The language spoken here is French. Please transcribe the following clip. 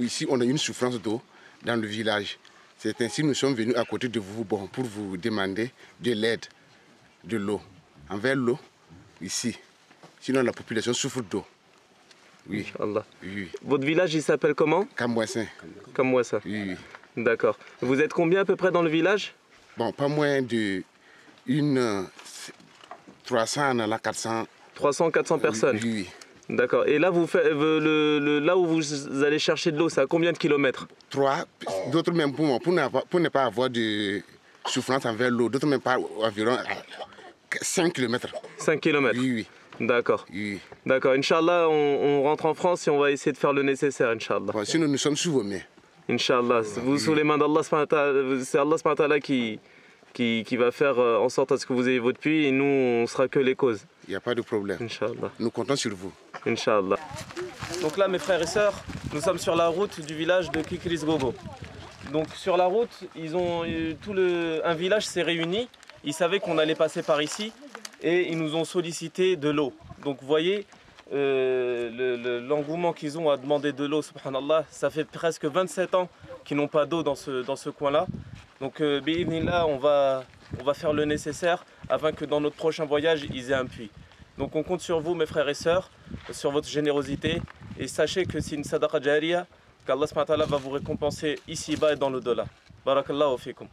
ici on a une souffrance d'eau dans le village. C'est ainsi que nous sommes venus à côté de vous bon, pour vous demander de l'aide, de l'eau. Envers l'eau, ici. Sinon la population souffre d'eau. Oui. Allah. Oui. Votre village, il s'appelle comment? Camboissin. Ça. Oui. D'accord. Vous êtes combien à peu près dans le village? Bon, pas moins de une euh, 300 à la 400. 300, 400 personnes. Oui, oui. D'accord. Et là, vous faites, euh, le, le- là où vous allez chercher de l'eau, c'est à combien de kilomètres Trois, d'autres même pour, pour, n'avoir- pour ne pas avoir de souffrance envers l'eau, d'autres même pas environ 5 km. 5 kilomètres. Oui, oui, D'accord. oui. D'accord. Inch'Allah, on, on rentre en France et on va essayer de faire le nécessaire, Inch'Allah. Bon, sinon nous sommes sous vos mains. Inch'Allah. Vous sous les mains d'Allah, c'est Allah qui, qui, qui va faire euh, en sorte à ce que vous ayez votre puits et nous, on sera que les causes. Il n'y a pas de problème. Inch'Allah. Nous comptons sur vous. Inch'Allah. Donc là, mes frères et sœurs, nous sommes sur la route du village de Kikrisgogo. Donc sur la route, ils ont eu tout un village s'est réuni. Ils savaient qu'on allait passer par ici et ils nous ont sollicité de l'eau. Donc vous voyez euh, le- le- l'engouement qu'ils ont à demander de l'eau, subhanallah. Ça fait presque 27 ans qu'ils n'ont pas d'eau dans ce, coin-là. Donc euh, on va, on va faire le nécessaire afin que dans notre prochain voyage, ils aient un puits. Donc on compte sur vous, mes frères et sœurs, sur votre générosité. Et sachez que c'est une sadaqa jariya, qu'Allah va vous récompenser ici-bas et dans l'au-delà. Barakallahu fikum.